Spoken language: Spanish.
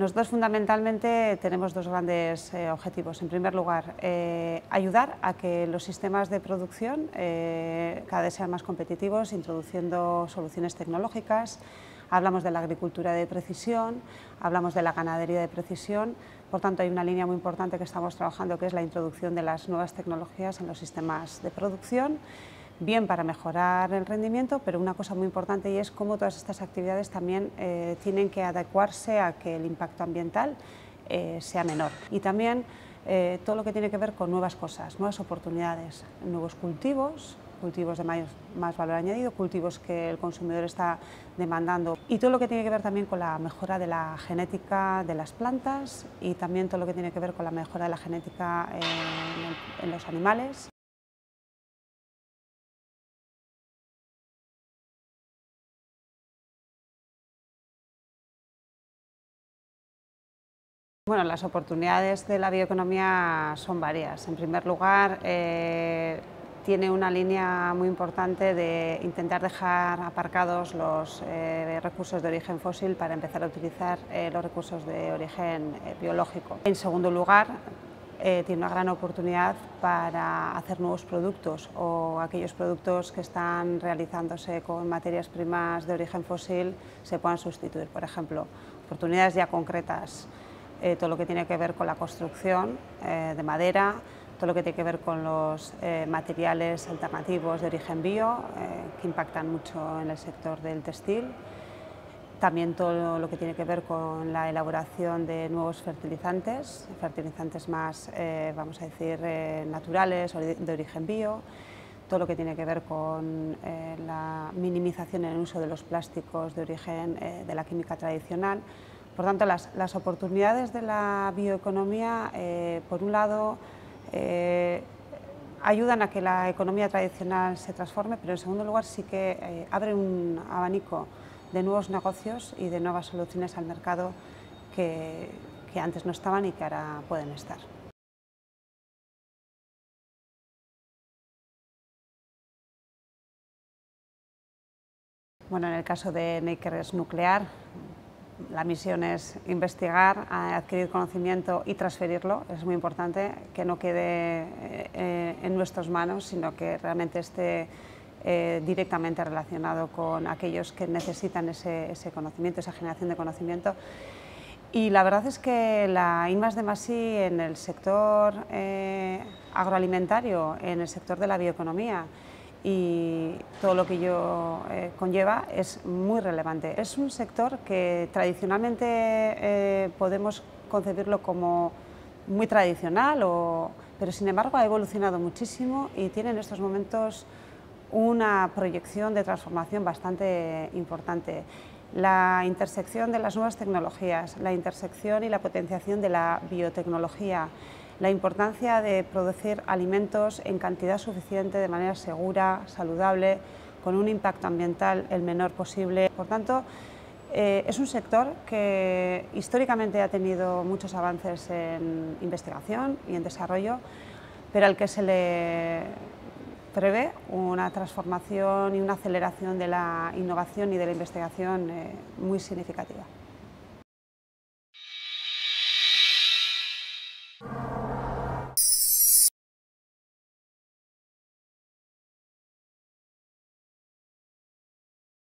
Nosotros fundamentalmente tenemos dos grandes eh, objetivos. En primer lugar, eh, ayudar a que los sistemas de producción eh, cada vez sean más competitivos, introduciendo soluciones tecnológicas. Hablamos de la agricultura de precisión, hablamos de la ganadería de precisión, por tanto hay una línea muy importante que estamos trabajando que es la introducción de las nuevas tecnologías en los sistemas de producción bien para mejorar el rendimiento, pero una cosa muy importante y es cómo todas estas actividades también eh, tienen que adecuarse a que el impacto ambiental eh, sea menor. Y también eh, todo lo que tiene que ver con nuevas cosas, nuevas oportunidades, nuevos cultivos, cultivos de más, más, valor añadido, cultivos que el consumidor está demandando y todo lo que tiene que ver también con la mejora de la genética de las plantas y también todo lo que tiene que ver con la mejora de la genética en, en los animales. Bueno, las oportunidades de la bioeconomía son varias. En primer lugar, eh, tiene una línea muy importante de intentar dejar aparcados los eh, recursos de origen fósil para empezar a utilizar eh, los recursos de origen biológico. En segundo lugar, tiene una gran oportunidad para hacer nuevos productos o aquellos productos que están realizándose con materias primas de origen fósil se puedan sustituir. Por ejemplo, oportunidades ya concretas eh, todo lo que tiene que ver con la construcción eh, de madera, todo lo que tiene que ver con los eh, materiales alternativos de origen bio, que impactan mucho en el sector del textil. También todo lo que tiene que ver con la elaboración de nuevos fertilizantes, fertilizantes más, vamos a decir, naturales de origen bio todo lo que tiene que ver con la minimización en el uso de los plásticos de origen de la química tradicional, por tanto, las, oportunidades de la bioeconomía, eh, por un lado, eh, ayudan a que la economía tradicional se transforme, pero en segundo lugar sí que eh, abren un abanico de nuevos negocios y de nuevas soluciones al mercado que, que antes no estaban y que ahora pueden estar. Bueno, en el caso de Nakers Nuclear, la misión es investigar, adquirir conocimiento y transferirlo. Es muy importante que no quede eh, en nuestras manos, sino que realmente esté eh, directamente relacionado con aquellos que necesitan ese, conocimiento, esa generación de conocimiento. Y la verdad es que la I de en el sector eh, agroalimentario, en el sector de la bioeconomía, y todo lo que ello eh, conlleva es muy relevante. Es un sector que tradicionalmente eh, podemos concebirlo como muy tradicional, pero sin embargo ha evolucionado muchísimo y tiene en estos momentos una proyección de transformación bastante importante. La intersección de las nuevas tecnologías, la intersección y la potenciación de la biotecnología, la importancia de producir alimentos en cantidad suficiente, de manera segura, saludable, con un impacto ambiental el menor posible. Por tanto, eh, es un sector que históricamente ha tenido muchos avances en investigación y en desarrollo, pero al que se le prevé una transformación y una aceleración de la innovación y de la investigación eh, muy significativa.